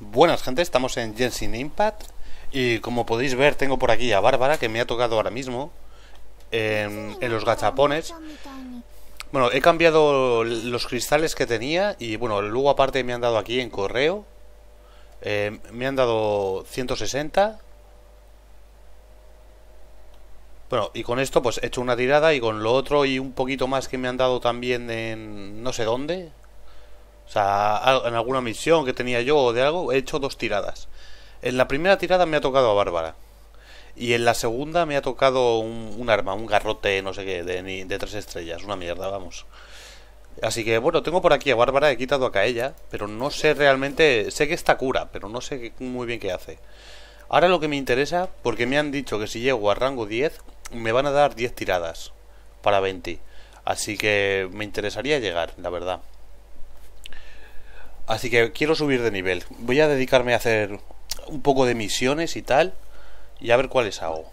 Buenas gente, estamos en Genshin Impact y como podéis ver tengo por aquí a Bárbara que me ha tocado ahora mismo en, en los gachapones. Bueno, he cambiado los cristales que tenía y bueno, luego aparte me han dado aquí en correo, eh, me han dado 160. Bueno, y con esto pues he hecho una tirada y con lo otro y un poquito más que me han dado también en no sé dónde, o sea, en alguna misión que tenía yo o de algo, he hecho dos tiradas. En la primera tirada me ha tocado a Bárbara. Y en la segunda me ha tocado un, arma, un garrote, no sé qué, de, de, tres estrellas. Una mierda, vamos. Así que bueno, tengo por aquí a Bárbara, he quitado a ella, pero no sé realmente, sé que está cura, pero no sé muy bien qué hace. Ahora lo que me interesa, porque me han dicho que si llego a rango 10, me van a dar 10 tiradas para 20. Así que me interesaría llegar, la verdad. Así que quiero subir de nivel. Voy a dedicarme a hacer un poco de misiones y tal. Y a ver cuáles hago.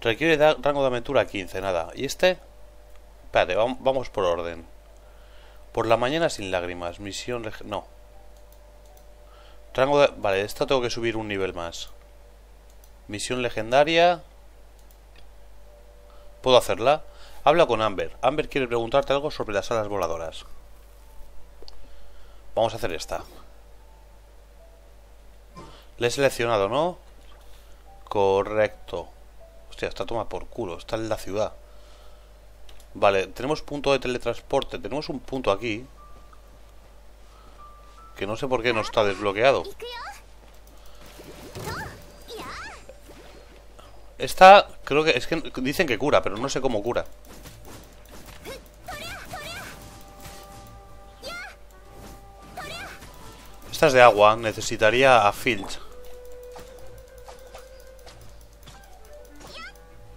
Requiere rango de aventura 15, nada. ¿Y este? Espérate, vamos por orden. Por la mañana sin lágrimas. Misión... No. Rango de... Vale, esta tengo que subir un nivel más. Misión legendaria. ¿Puedo hacerla? Habla con Amber. Amber quiere preguntarte algo sobre las alas voladoras. Vamos a hacer esta. Le he seleccionado, ¿no? Correcto. Hostia, está toma por culo. Está en la ciudad. Vale, tenemos punto de teletransporte. Tenemos un punto aquí. Que no sé por qué no está desbloqueado. Esta, creo que es que dicen que cura, pero no sé cómo cura. De agua. Necesitaría a Filch.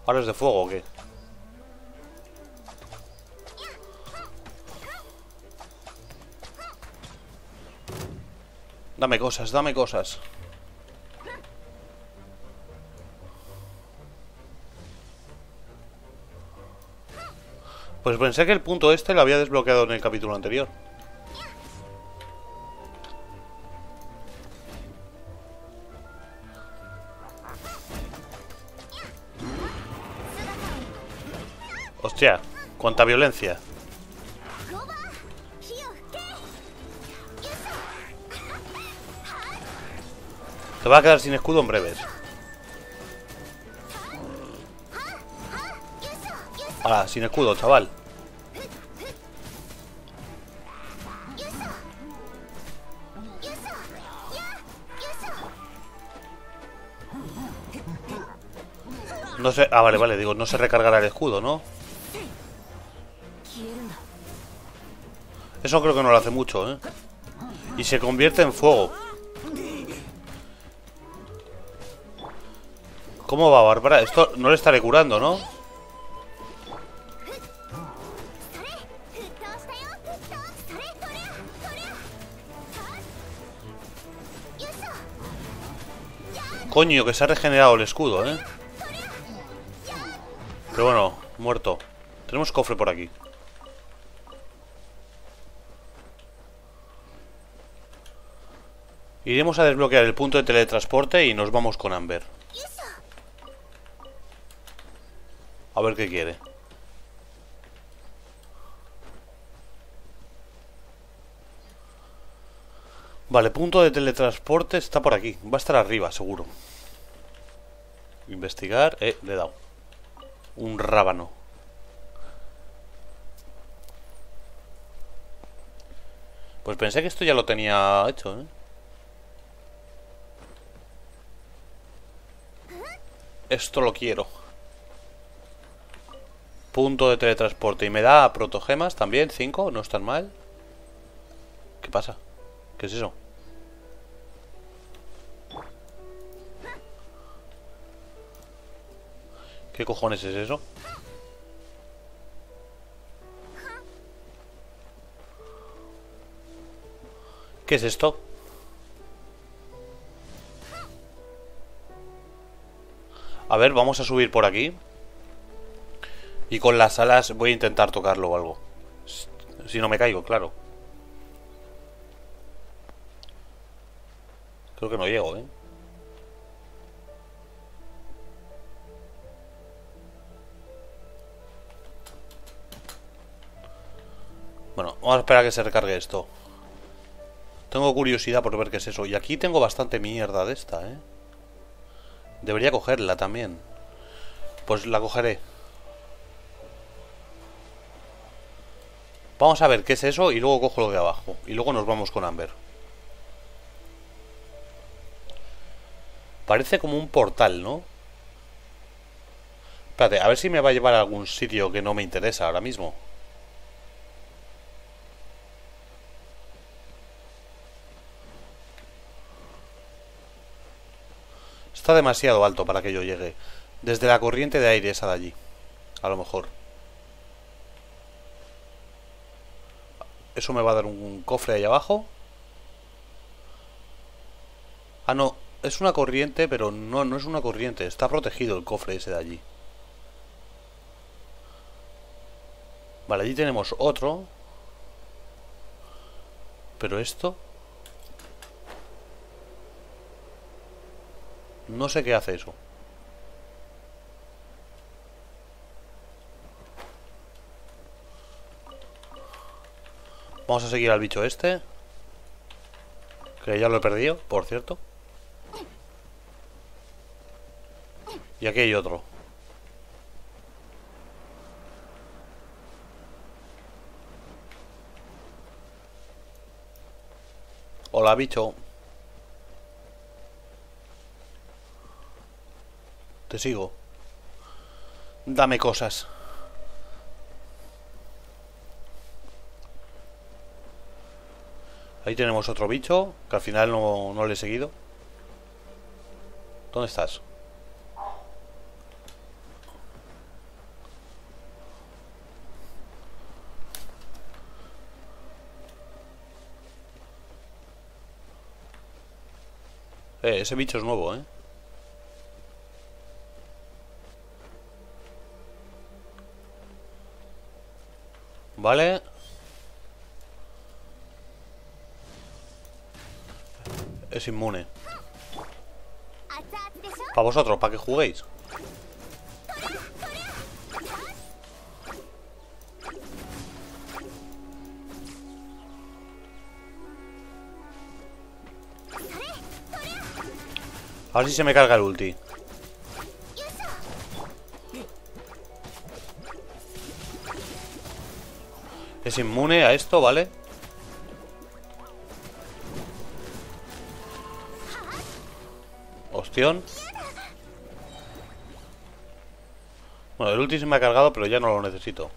¿Ahora es de fuego o qué? Dame cosas, dame cosas. Pues pensé que el punto este lo había desbloqueado en el capítulo anterior. Hostia, cuánta violencia. Te va a quedar sin escudo en breves. Ahora, sin escudo, chaval. No sé... Ah, vale, vale, digo, no se recargará el escudo, ¿no? Eso creo que no lo hace mucho, ¿eh? Y se convierte en fuego. ¿Cómo va, Bárbara? Esto no le estaré curando, ¿no? Coño, que se ha regenerado el escudo, ¿eh? Pero bueno, muerto. Tenemos cofre por aquí. Iremos a desbloquear el punto de teletransporte y nos vamos con Amber. A ver qué quiere. Vale, punto de teletransporte está por aquí. Va a estar arriba, seguro. Investigar. Eh, le he dado. Un rábano. Pues pensé que esto ya lo tenía hecho, ¿eh? Esto lo quiero. Punto de teletransporte. Y me da protogemas también, 5, no es tan mal. ¿Qué pasa? ¿Qué es eso? ¿Qué cojones es eso? ¿Qué es esto? A ver, vamos a subir por aquí. Y con las alas voy a intentar tocarlo o algo. Si no me caigo, claro. Creo que no llego, ¿eh? Bueno, vamos a esperar a que se recargue esto. Tengo curiosidad por ver qué es eso. Y aquí tengo bastante mierda de esta, ¿eh? Debería cogerla también. Pues la cogeré. Vamos a ver qué es eso y luego cojo lo de abajo. Y luego nos vamos con Amber. Parece como un portal, ¿no? Espérate, a ver si me va a llevar a algún sitio que no me interesa ahora mismo. Está demasiado alto para que yo llegue. Desde la corriente de aire esa de allí. A lo mejor. Eso me va a dar un cofre ahí abajo. Ah, no. Es una corriente, pero no, no es una corriente. Está protegido el cofre ese de allí. Vale, allí tenemos otro. Pero esto... No sé qué hace eso. Vamos a seguir al bicho este. Que ya lo he perdido, por cierto. Y aquí hay otro. Hola, bicho. Te sigo. Dame cosas. Ahí tenemos otro bicho, que al final no, no le he seguido. ¿Dónde estás? Eh, ese bicho es nuevo, ¿eh? Vale. Es inmune. Para vosotros, para que juguéis. A ver si se me carga el ulti. Es inmune a esto, ¿vale? Ostión. Bueno, el ulti se me ha cargado, pero ya no lo necesito.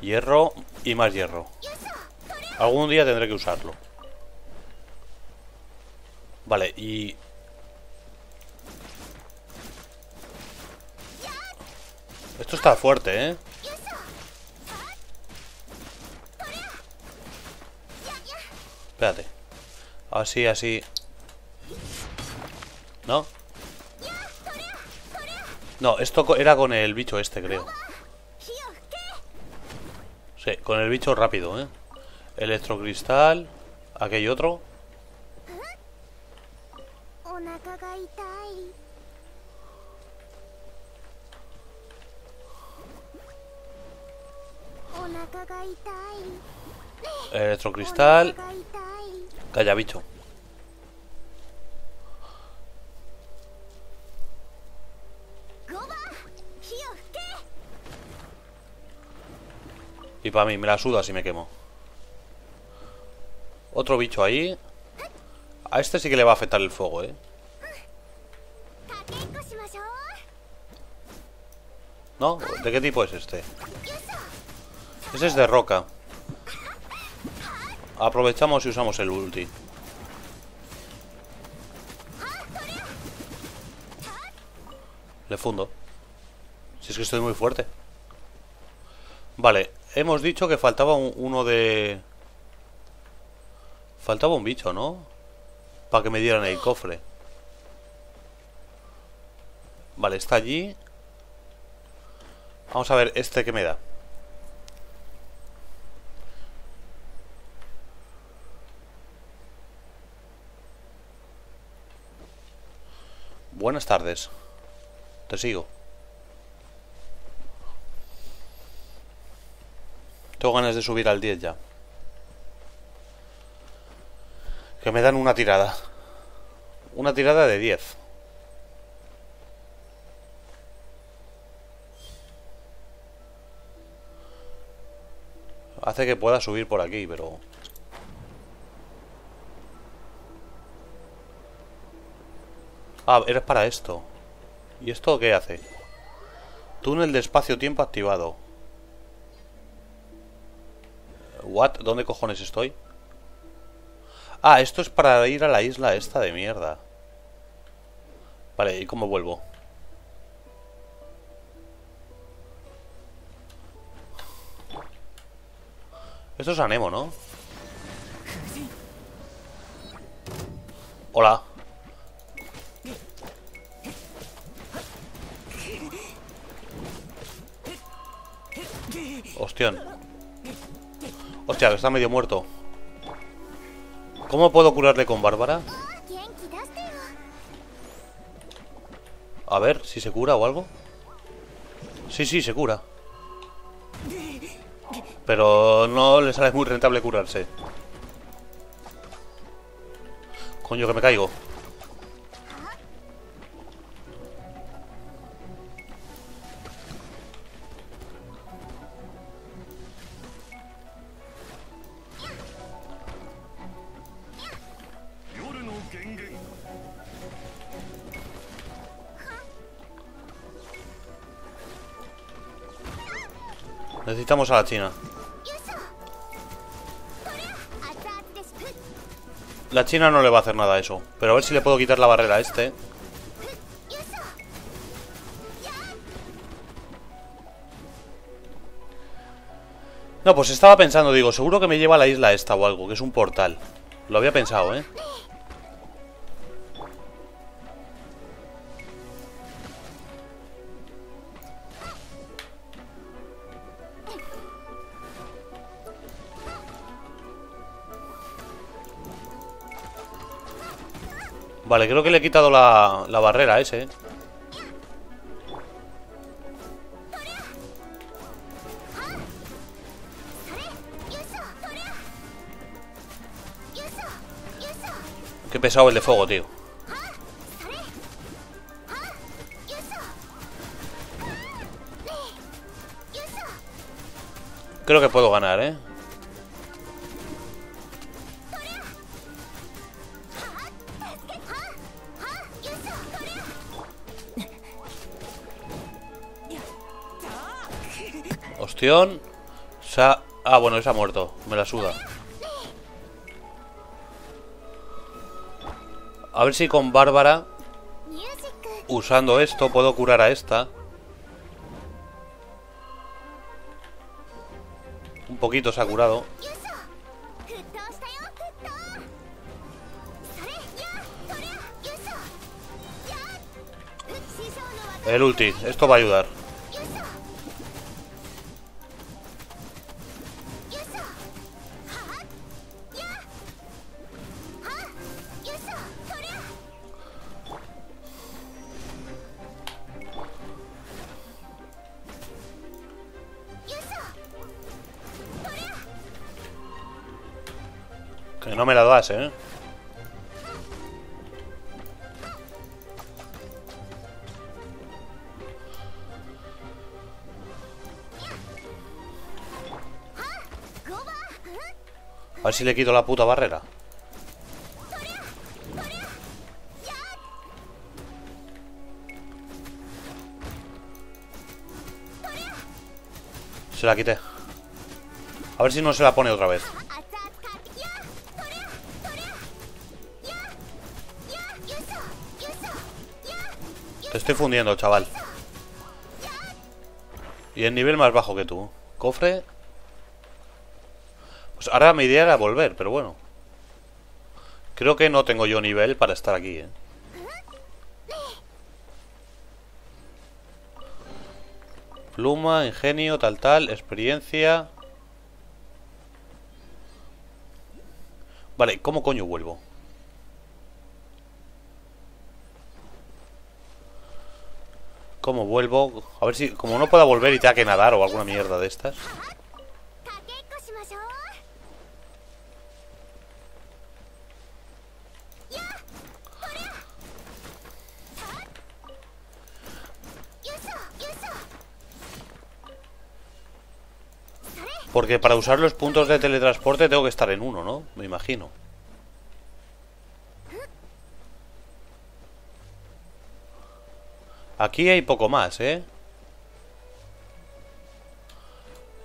Hierro y más hierro. Algún día tendré que usarlo. Vale, y Esto está fuerte, ¿eh? Espérate. Así, así. ¿No? No, esto era con el bicho este, creo. Sí, con el bicho rápido, ¿eh? Electrocristal. Hay otro. Electrocristal. Calla, bicho. Y para mí, me la suda si me quemo. Otro bicho ahí. A este sí que le va a afectar el fuego, ¿eh? ¿No? ¿De qué tipo es este? Ese es de roca. Aprovechamos y usamos el ulti. Le fundo. Si es que estoy muy fuerte. Vale, hemos dicho que faltaba uno de... Faltaba un bicho, ¿no? Para que me dieran el cofre. Vale, está allí. Vamos a ver este que me da. Buenas tardes. Te sigo. Tengo ganas de subir al 10 ya. Que me dan una tirada. Una tirada de 10. Hace que pueda subir por aquí, pero... Ah, eres para esto. ¿Y esto qué hace? Túnel de espacio-tiempo activado. ¿What? ¿Dónde cojones estoy? Ah, esto es para ir a la isla esta de mierda. Vale, ¿y cómo vuelvo? Esto es Anemo, ¿no? Hola. Hostión. Hostia, está medio muerto. ¿Cómo puedo curarle con Bárbara? A ver, si se cura o algo. Sí, sí, se cura. Pero no le sale muy rentable curarse. Coño, que me caigo. Necesitamos a la China. La China no le va a hacer nada a eso. Pero a ver si le puedo quitar la barrera a este. No, pues estaba pensando, digo, seguro que me lleva a la isla esta o algo, que es un portal. Lo había pensado, ¿eh? Vale, creo que le he quitado la, la barrera a ese. Qué pesado el de fuego, tío. Creo que puedo ganar, ¿eh? Ah, bueno, se ha muerto. Me la suda. A ver si con Bárbara, usando esto, puedo curar a esta. Un poquito se ha curado. El ulti, esto va a ayudar. ¿Eh? A ver si le quito la puta barrera. Se la quité. A ver si no se la pone otra vez. Te estoy fundiendo, chaval. Y el nivel más bajo que tú. Cofre. Pues ahora mi idea era volver, pero bueno. Creo que no tengo yo nivel para estar aquí, ¿eh? Pluma, ingenio, tal, tal, experiencia. Vale, ¿cómo coño vuelvo? ¿Cómo vuelvo? A ver si... Como no pueda volver y tenga que nadar o alguna mierda de estas. Porque para usar los puntos de teletransporte tengo que estar en uno, ¿no? Me imagino. Aquí hay poco más, ¿eh?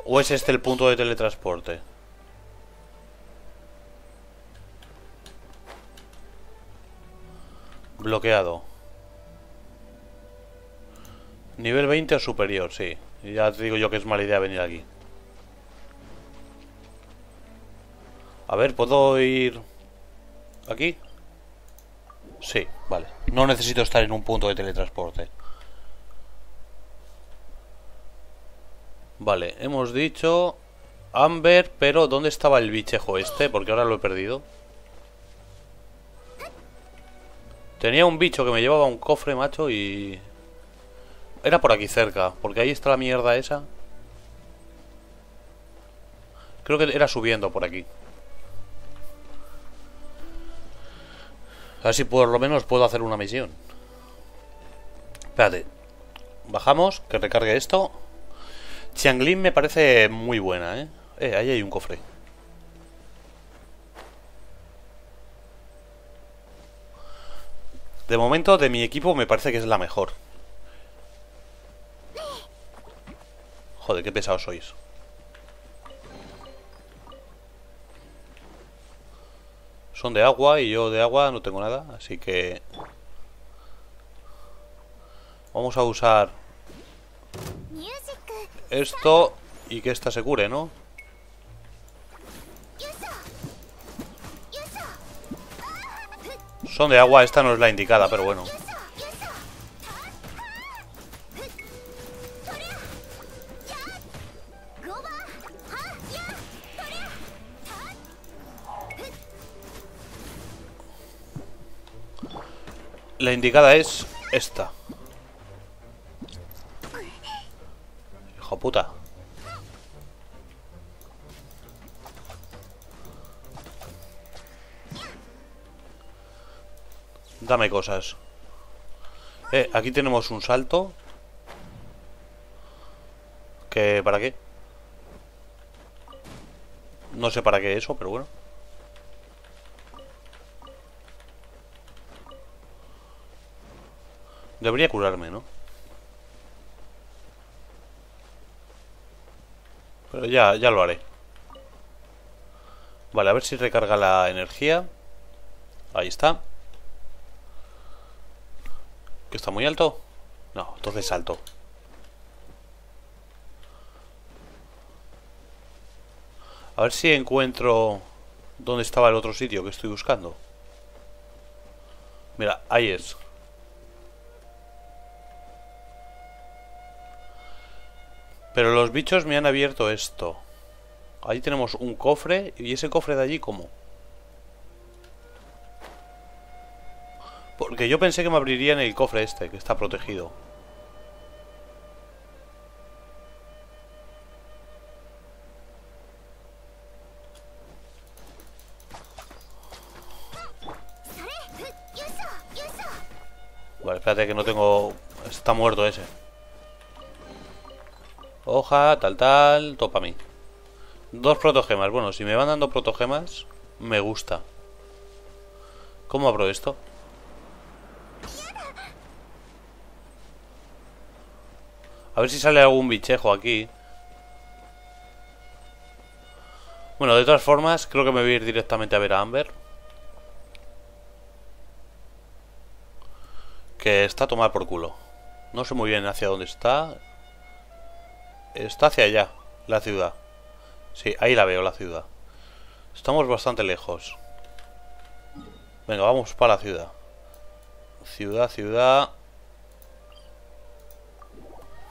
¿O es este el punto de teletransporte? Bloqueado. Nivel 20 o superior, sí. Ya te digo yo que es mala idea venir aquí. A ver, ¿puedo ir aquí? Sí, vale. No necesito estar en un punto de teletransporte. Vale, hemos dicho Amber, pero ¿dónde estaba el bichejo este? Porque ahora lo he perdido. Tenía un bicho que me llevaba un cofre, macho, y... Era por aquí cerca, porque ahí está la mierda esa. Creo que era subiendo por aquí. A ver si por lo menos puedo hacer una misión. Espérate. Bajamos, que recargue esto. Chianglin me parece muy buena, ¿eh? Eh, ahí hay un cofre. De momento, de mi equipo me parece que es la mejor. Joder, qué pesados sois. Son de agua y yo de agua no tengo nada, así que... Vamos a usar esto y que esta se cure, ¿no? Son de agua, esta no es la indicada, pero bueno. La indicada es esta. Puta. Dame cosas. Eh, aquí tenemos un salto. ¿Que para qué? No sé para qué eso, pero bueno. Debería curarme, ¿no? Ya, ya lo haré. Vale, a ver si recarga la energía. Ahí está. ¿Que está muy alto? No, entonces salto. A ver si encuentro dónde estaba el otro sitio que estoy buscando. Mira, ahí es. Pero los bichos me han abierto esto. Ahí tenemos un cofre. ¿Y ese cofre de allí cómo? Porque yo pensé que me abrirían el cofre este, que está protegido. Vale, espérate que no tengo... Está muerto ese. Hoja, tal, tal, topa a mí. Dos protogemas. Bueno, si me van dando protogemas, me gusta. ¿Cómo abro esto? A ver si sale algún bichejo aquí. Bueno, de todas formas, creo que me voy a ir directamente a ver a Amber. Que está a tomar por culo. No sé muy bien hacia dónde está. Está hacia allá, la ciudad. Sí, ahí la veo, la ciudad. Estamos bastante lejos. Venga, vamos para la ciudad. Ciudad, ciudad.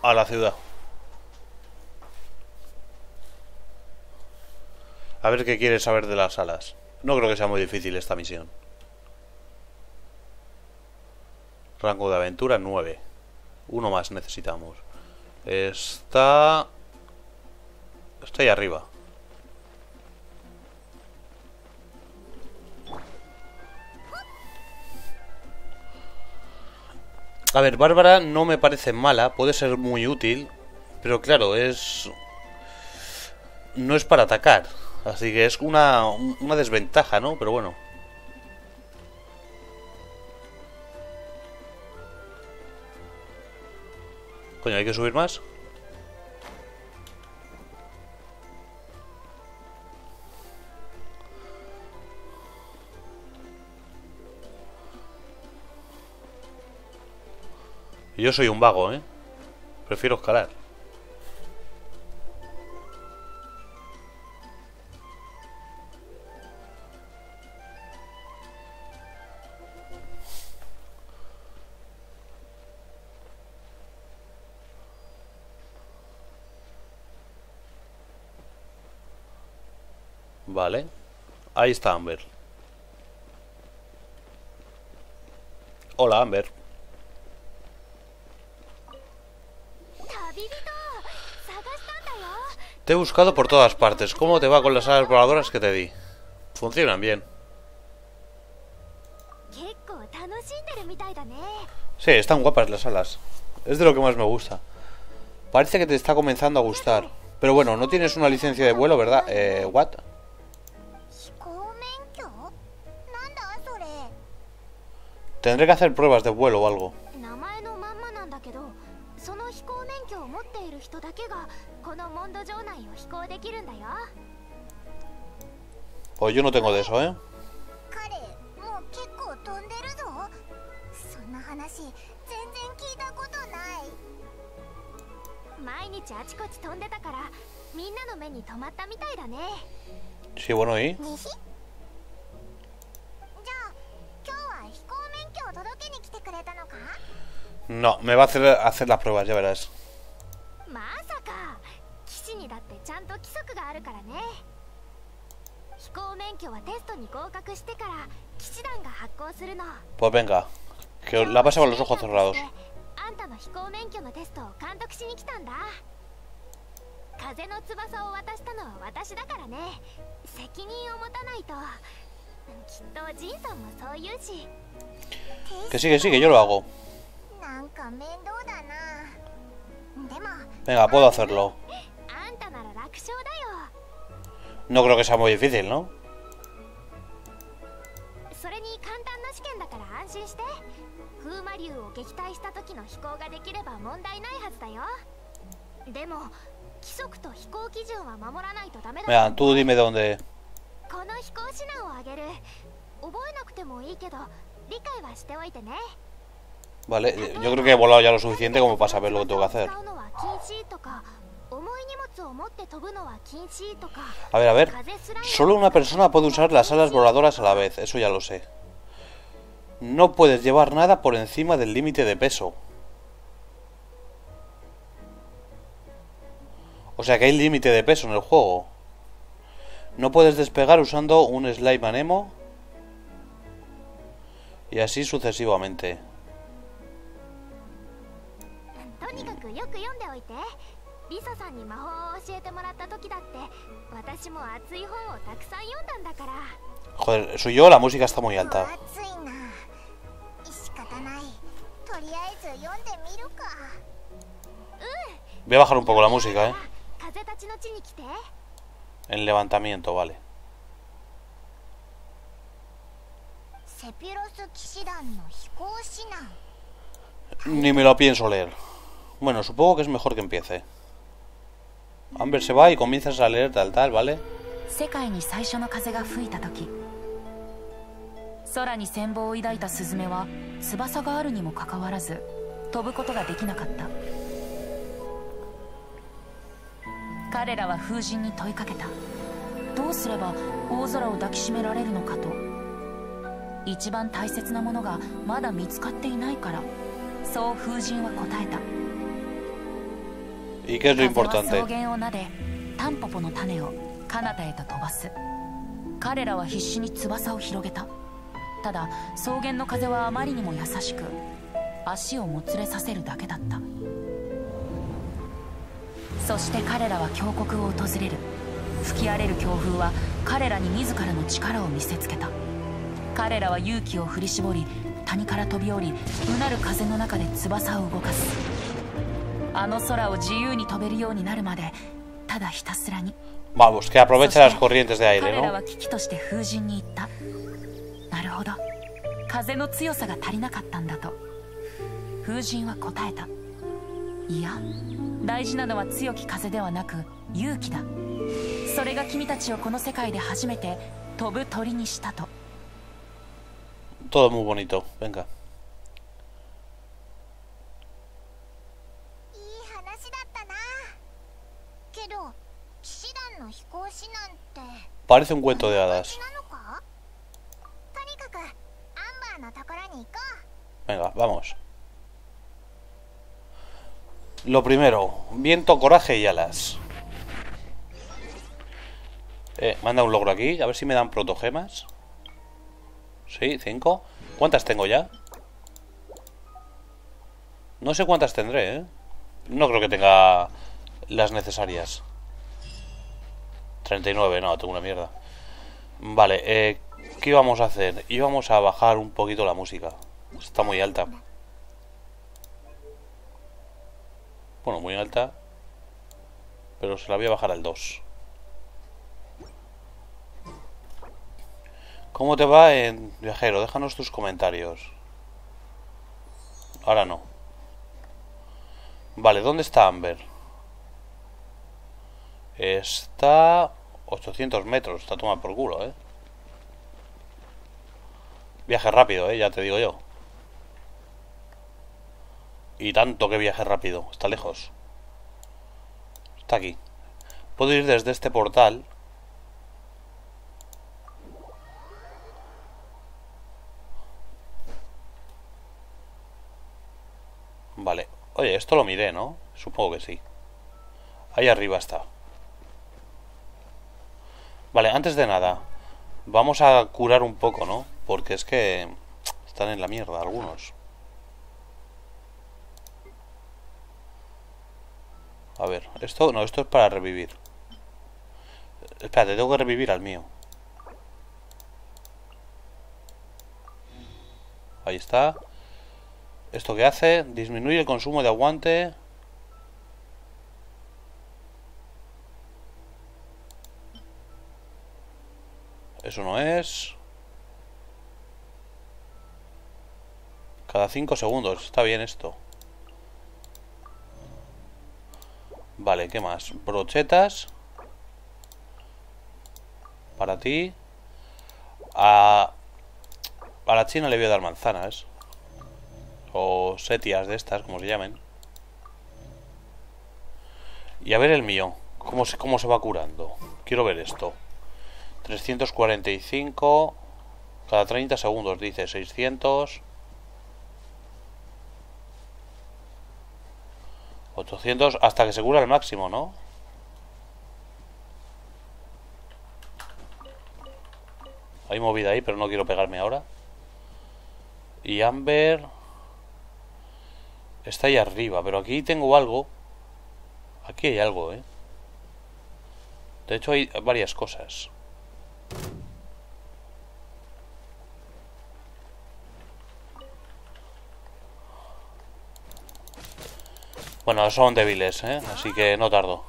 A la ciudad. A ver qué quieres saber de las alas. No creo que sea muy difícil esta misión. Rango de aventura 9. Uno más necesitamos. Está... Está ahí arriba. A ver, Bárbara no me parece mala, puede ser muy útil, pero claro, es... No es para atacar, así que es una, una desventaja, ¿no? Pero bueno. Coño, hay que subir más. Yo soy un vago, ¿eh? Prefiero escalar. Vale. Ahí está Amber. Hola, Amber. Te he buscado por todas partes. ¿Cómo te va con las alas voladoras que te di? Funcionan bien. Sí, están guapas las alas. Es de lo que más me gusta. Parece que te está comenzando a gustar. Pero bueno, no tienes una licencia de vuelo, ¿verdad? Eh, ¿what? Tendré que hacer pruebas de vuelo o algo. Pues yo no tengo de eso, ¿eh? Sí, bueno, ¿y? No, me va a hacer, hacer las pruebas, ya verás. Pues venga, que la pasa con los ojos cerrados. Antamashikomenkio atesto, cantoxinixandar Cazenotubaso Watastano, Watashidacarané, Sekiniomotanito. きっとジンさんもそう言うし Que sí, que sí, que yo lo hago. Venga, puedo hacerlo. No creo que sea muy difícil, ¿no? それに簡単な試験だから安心して風魔竜を撃退した時の飛行ができれば問題ないはずだよでも規則と飛行基準は守らないとダメだ Mira, tú dime dónde この飛行指南をあげる覚えなくてもいいけど理解はしておいてね Vale, yo creo que he volado ya lo suficiente como para saber lo que tengo que hacer. A ver, a ver. Solo una persona puede usar las alas voladoras a la vez, eso ya lo sé. No puedes llevar nada por encima del límite de peso. O sea que hay límite de peso en el juego. No puedes despegar usando un slime anemo. Y así sucesivamente. Joder, soy yo, la música está muy alta. Voy a bajar un poco la música, ¿eh? En levantamiento, vale. Ni me lo pienso leer. Bueno, supongo que es mejor que empiece. Amber se va y comienzas a leer tal tal, ¿vale? 空に羨望を抱いたスズメは翼があるにもかかわらず飛ぶことができなかった 彼らは風神に問いかけた。どうすれば大空を抱きしめられるのかと。一番大切なものがまだ見つかっていないから。そう風神は答えた。¿Y qué es lo importante? 草原を撫でタンポポの種を彼方へと飛ばす。彼らは必死に翼を広げた。ただ草原の風はあまりにも優しく足をもつれさせるだけだったそして彼らは峡谷を訪れる。吹き荒れる強風は彼らに自らの力を見せつけた。彼らは勇気を振り絞り谷から飛び降りうなる風の中で翼を動かす。あの空を自由に飛べるようになるまでただひたすらに。Vamos, que aproveche las corrientes de aire, ¿no? なるほど。風の強さが足りなかったんだと。風神は答えた。いや大事なのは強き風ではなく勇気だそれが君たちをこの世界で初めて飛ぶ鳥にしたと Todo muy bonito. Venga. いい話だったなけど騎士団の飛行士なんて Parece un cuento de 友 hadas. 達なのか？とにかくアンバーのところに行こ Venga, vamos. Lo primero, viento, coraje y alas. Eh, manda un logro aquí, a ver si me dan protogemas. Sí, cinco. ¿Cuántas tengo ya? No sé cuántas tendré, ¿eh? No creo que tenga las necesarias. 39, no, tengo una mierda. Vale, eh, ¿qué íbamos a hacer? Íbamos a bajar un poquito la música. Está muy alta. Bueno, muy alta. Pero se la voy a bajar al 2. ¿Cómo te va en viajero? Déjanos tus comentarios. Ahora no. Vale, ¿dónde está Amber? Está 800 metros. Está tomada por culo, ¿eh? Viaje rápido, ¿eh? Ya te digo yo. Y tanto que viaje rápido. Está lejos. Está aquí. Puedo ir desde este portal. Vale. Oye, esto lo miré, ¿no? Supongo que sí. Ahí arriba está. Vale, antes de nada. Vamos a curar un poco, ¿no? Porque es que están en la mierda algunos. A ver, esto no, esto es para revivir. Espérate, tengo que revivir al mío. Ahí está. ¿Esto qué hace? Disminuye el consumo de aguante. Eso no es. Cada 5 segundos. Está bien esto. Vale, ¿qué más? Brochetas. Para ti. A, a la china le voy a dar manzanas. O setias de estas, como se llamen. Y a ver el mío. ¿Cómo se, cómo se va curando? Quiero ver esto. 345. Cada 30 segundos dice 600. 800 hasta que se cura el máximo, ¿no? Hay movida ahí, pero no quiero pegarme ahora. Y Amber... Está ahí arriba, pero aquí tengo algo. Aquí hay algo, ¿eh? De hecho hay varias cosas. Bueno, son débiles, ¿eh? Así que no tardo.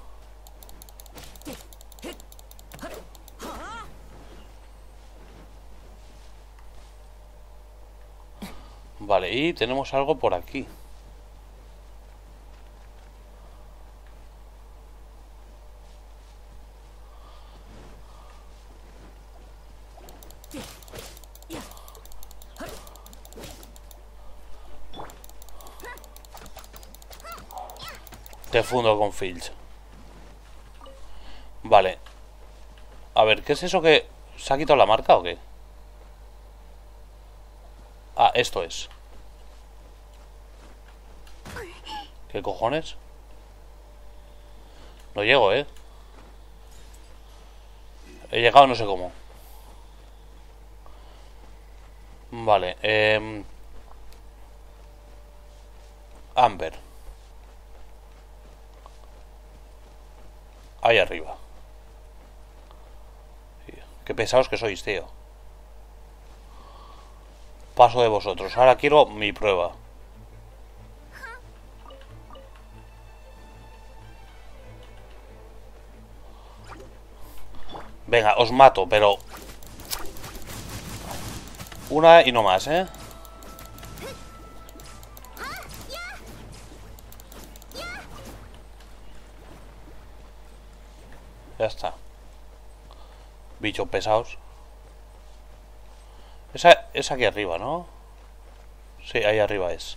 Vale, y tenemos algo por aquí. Te fundo con Filch. Vale. A ver, ¿qué es eso que... ¿Se ha quitado la marca o qué? Ah, esto es. ¿Qué cojones? No llego, ¿eh? He llegado no sé cómo. Vale, eh... Amber. Ahí arriba. Qué pesados que sois, tío. Paso de vosotros. Ahora quiero mi prueba. Venga, os mato, pero... Una y no más, ¿eh? Ya está. Bichos pesados. Esa es aquí arriba, ¿no? Sí, ahí arriba es.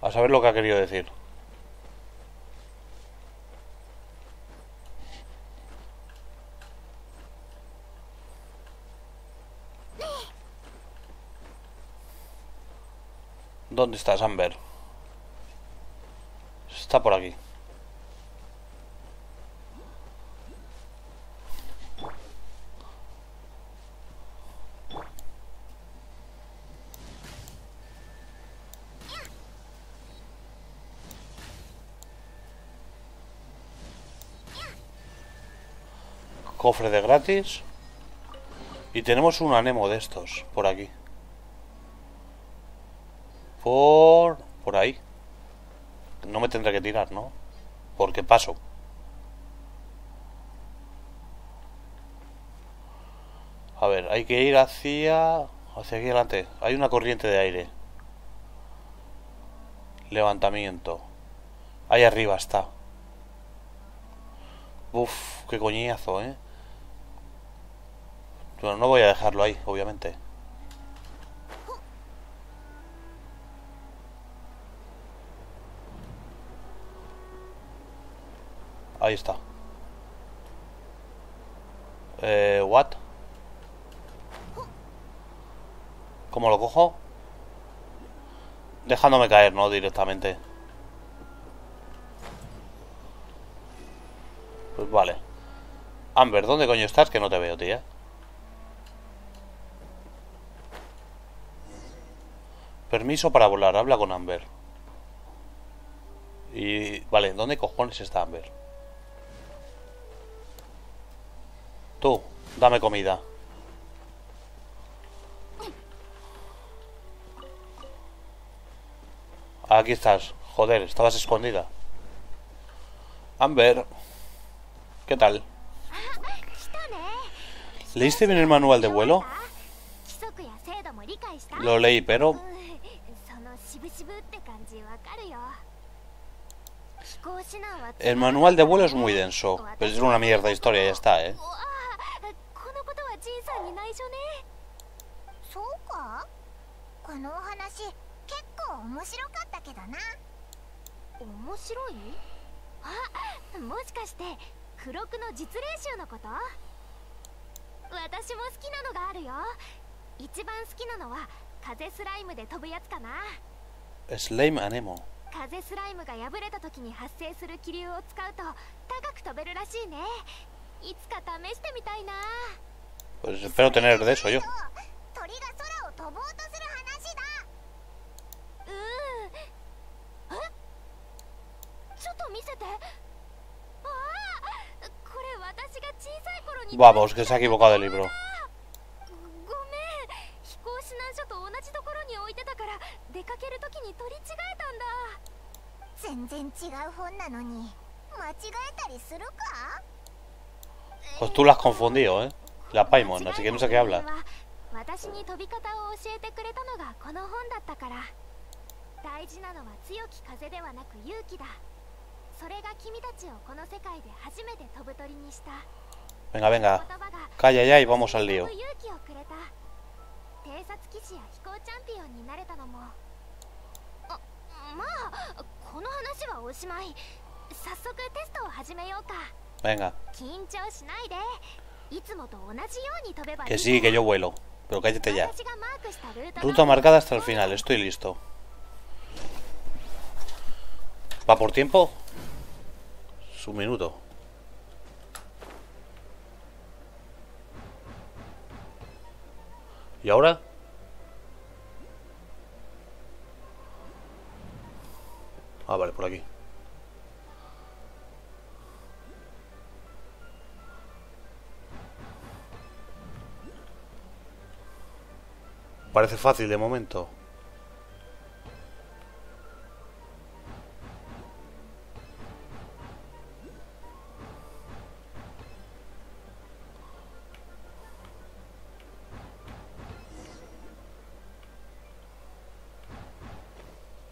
A saber lo que ha querido decir. ¿Dónde estás, Amber? Está por aquí. Cofre de gratis. Y tenemos un anemo de estos por aquí. Por... por ahí. No me tendré que tirar, ¿no? Porque paso. A ver, hay que ir hacia... Hacia aquí adelante. Hay una corriente de aire. Levantamiento. Ahí arriba está. Uf, qué coñazo, ¿eh? Bueno, no voy a dejarlo ahí, obviamente. Ahí está. Eh, what? ¿Cómo lo cojo? Dejándome caer, ¿no? Directamente. Pues vale. Amber, ¿dónde coño estás? Que no te veo, tía. Permiso para volar, habla con Amber. Y... Vale, ¿dónde cojones está Amber? Tú, dame comida. Aquí estás. Joder, estabas escondida. Amber. ¿Qué tal? ¿Leíste bien el manual de vuelo? Lo leí, pero... El manual de vuelo es muy denso. Pero es una mierda de historia, ya está, ¿eh? そうか？このお話結構面白かったけどな。面白い？あもしかして付録の実練習のこと？私も好きなのがあるよ。一番好きなのは風スライムで飛ぶやつかな。スライムアネモ風スライムが破れた時に発生する気流を使うと高く飛べるらしいね。いつか試してみたいな Pues espero tener de eso yo. Vamos, que se ha equivocado el libro. Pues tú lo has confundido, ¿eh? La Paimon, así que no sé qué habla. 私に飛び方を教えてくれたのがこの本だったから大事なのは強き風ではなく勇気だそれが君たちをこの世界で初めて飛ぶ鳥にした Venga, venga. Calla ya y vamos al lío. 勇気をくれた偵察騎士や飛行チャンピオンになれたのもあまあこの話はおしまい早速テストを始めようか Venga. Que sí, que yo vuelo. Pero cállate ya. Ruta marcada hasta el final, estoy listo. ¿Va por tiempo? Un minuto. ¿Y ahora? Ah, vale, por aquí. Parece fácil de momento.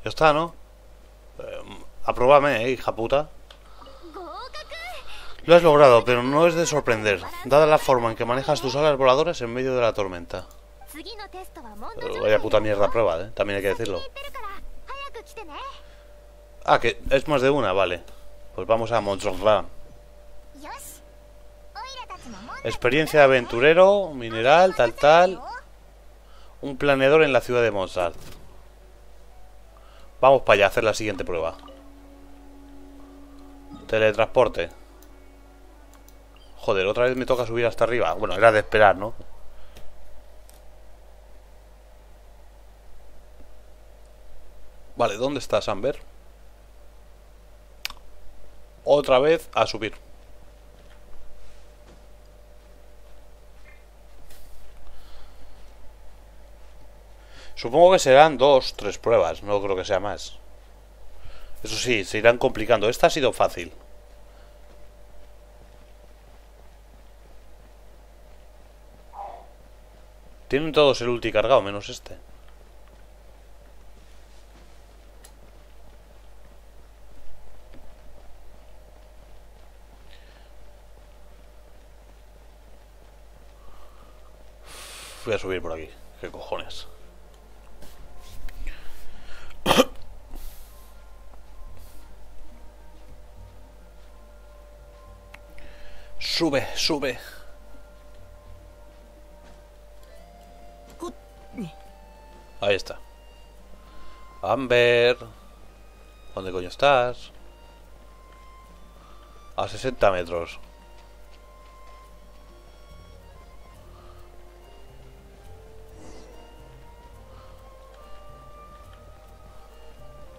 Ya está, ¿no? Eh, apróbame, eh, hija puta. Lo has logrado, pero no es de sorprender, dada la forma en que manejas tus alas voladoras en medio de la tormenta. Vaya puta mierda prueba, ¿eh? También hay que decirlo. Ah, que es más de una, vale. Pues vamos a Montsorva. Experiencia de aventurero, mineral, tal, tal. Un planeador en la ciudad de Mozart. Vamos para allá a hacer la siguiente prueba. Teletransporte. Joder, otra vez me toca subir hasta arriba. Bueno, era de esperar, ¿no? Vale, ¿dónde está Samber? Otra vez a subir. Supongo que serán dos, tres pruebas, no creo que sea más. Eso sí, se irán complicando. Esta ha sido fácil. Tienen todos el ulti cargado, menos este. Voy a subir por aquí. ¿Qué cojones? Sube, sube. Ahí está. Amber. ¿Dónde coño estás? A 60 metros.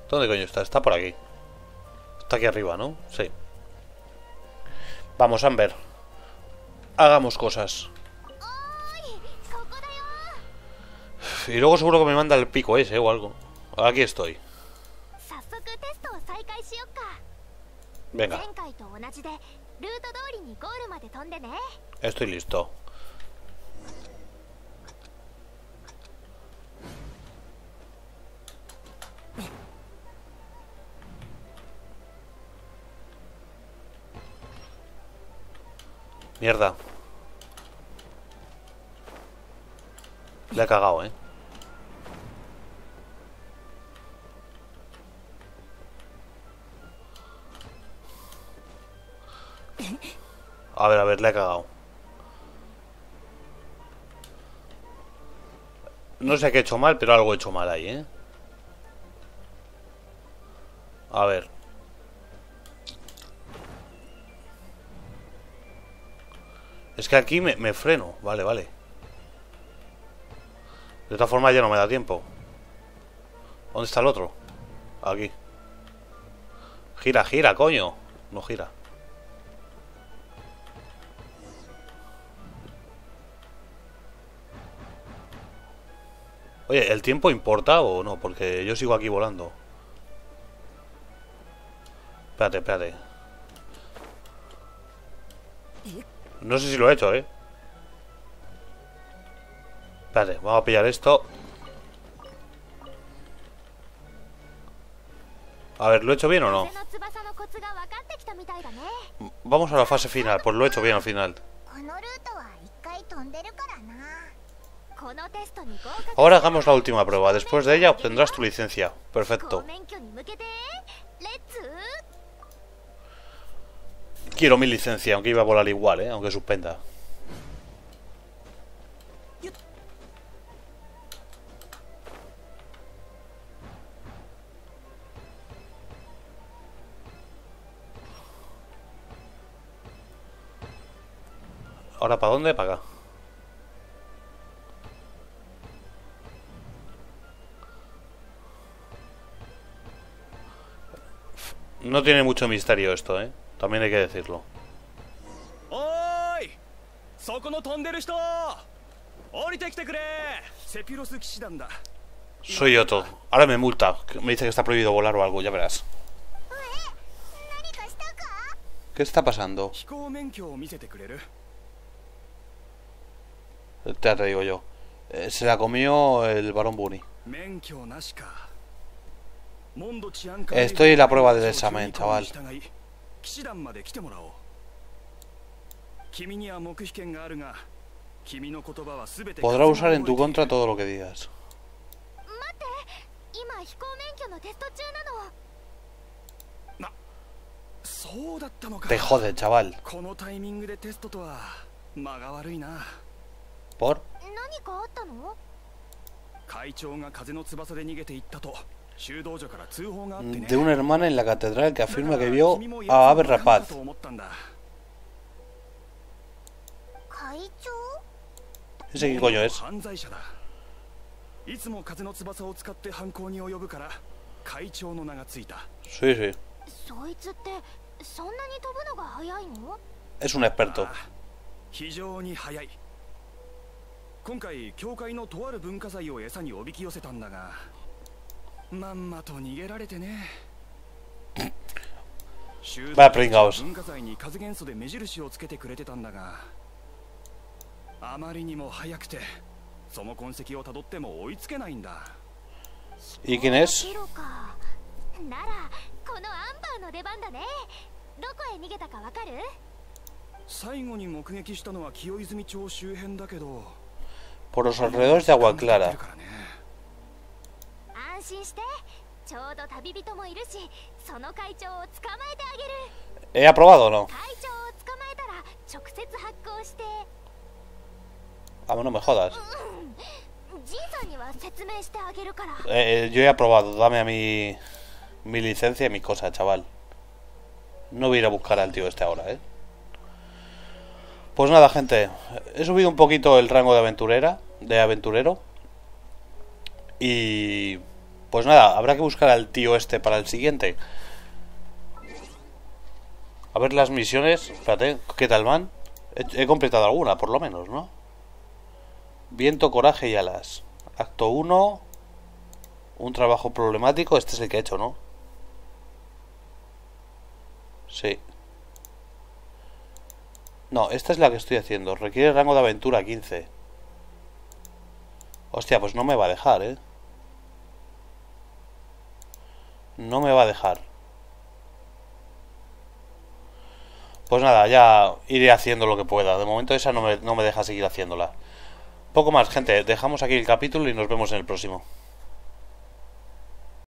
¿Dónde coño está? Está por aquí. Está aquí arriba, ¿no? Sí. Vamos, Amber. Hagamos cosas. Y luego seguro que me manda el pico ese o algo. Aquí estoy. Venga. Estoy listo. Mierda. Le he cagado, eh. A ver, a ver, le he cagado. No sé qué he hecho mal, pero algo he hecho mal ahí, ¿eh? A ver. Es que aquí me, freno. Vale, vale. De otra forma ya no me da tiempo. ¿Dónde está el otro? Aquí. Gira, gira, coño. No gira. Oye, ¿el tiempo importa o no? Porque yo sigo aquí volando. Espérate, espérate. No sé si lo he hecho, ¿eh? Vale, vamos a pillar esto. A ver, ¿lo he hecho bien o no? Vamos a la fase final, pues lo he hecho bien al final. Ahora hagamos la última prueba. Después de ella obtendrás tu licencia. Perfecto. Quiero mi licencia, aunque iba a volar igual, ¿eh? Aunque suspenda. ¿Ahora para dónde? Para. No tiene mucho misterio esto, ¿eh? También hay que decirlo. ¡Oy! Soy Otto. Ahora me multa. Me dice que está prohibido volar o algo, ya verás. ¿Qué está pasando? Te digo yo. Eh, se la comió el barón Bunny. Estoy en la prueba del examen, chaval. 騎士団まで来てもらおう。君には黙秘権があるが君の言葉は全て Podrá usar en tu contra todo lo que digas. 待って今飛行免許のテスト中なの。そうだったのか。Te jode, chaval. このタイミングでテストとは間が悪いな。¿Por? 何かあったの？会長が風の翼で逃げていったと De una hermana en la catedral que afirma que vio a Ave Rapaz. ¿Ese qué coño es? 犯罪者だいつも風の翼を使って犯行に及ぶから会長の名がついた Sí, sí. そいつってそんなに飛ぶのが速いの Es un experto. ああ非常に早い今回教会のとある文化財を餌におびき寄せたんだがまんまと逃げられてね修道 Vaya pringaos. 文化財に風元素で目印をつけてくれてたんだがあまりにも早くてその痕跡をたどっても追いつけないんだ ¿Y quién es? ヒロかならこのアンバーの出番だねどこへ逃げたかわかる？最後に目撃したのは清泉町周辺だけど Por los alrededores de Agua Clara. るからね安心してちょうど旅人もいるしその会長を捕まえてあげる ¿He aprobado o no? 会長を捕まえたら直接発行して Ah, no me jodas. ジンさんには説明してあげるから Eh, eh, yo he aprobado. Dame a mí mi licencia y mi cosa, chaval. No voy a ir a buscar al tío este ahora, ¿eh? Pues nada, gente. He subido un poquito el rango de aventurera, de aventurero. Y... pues nada, habrá que buscar al tío este para el siguiente. A ver las misiones. Espérate, ¿qué tal van? He, completado alguna, por lo menos, ¿no? Viento, coraje y alas. Acto 1. Un trabajo problemático. Este es el que he hecho, ¿no? Sí. No, esta es la que estoy haciendo. Requiere rango de aventura 15. Hostia, pues no me va a dejar, ¿eh? No me va a dejar. Pues nada, ya iré haciendo lo que pueda. De momento esa no me, no me deja seguir haciéndola. Poco más, gente. Dejamos aquí el capítulo y nos vemos en el próximo.